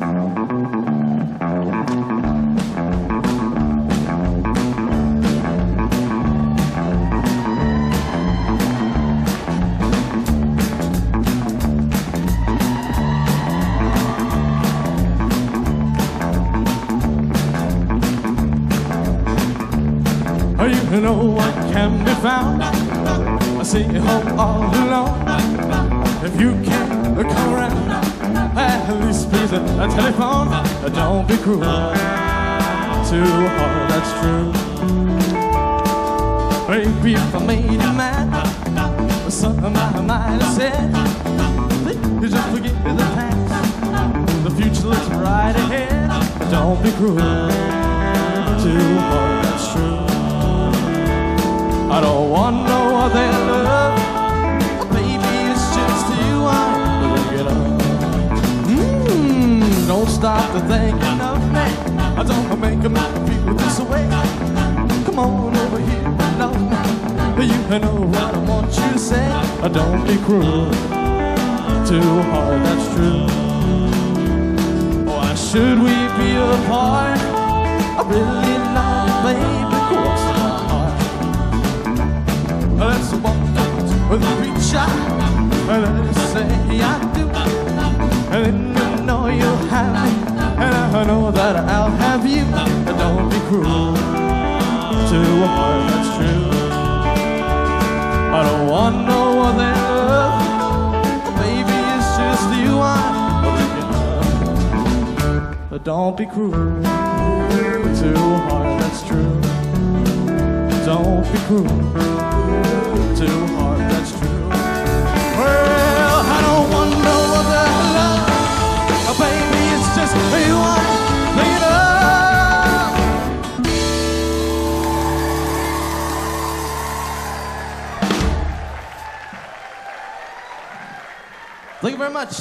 You know what can be found. I see you home all alone. Please a, telephone. Uh, don't be cruel. Too hard, that's true. Maybe if I made you mad, something I might have said. Please just forget the past. The future looks right ahead. Don't be cruel. To thinking of me. I don't make a man feel this way. Come on over here and love me. You know what I want you to say. Don't be cruel. Too hard, that's true. Why should we be apart? I really love baby. Cross my heart. Let's walk with a reach out and let us say I do. Don't be cruel to a heart that's true. Don't be cruel too hard, that's true. Well, I don't want no other love. Oh, baby, it's just you I'm thinking of. Thank you very much.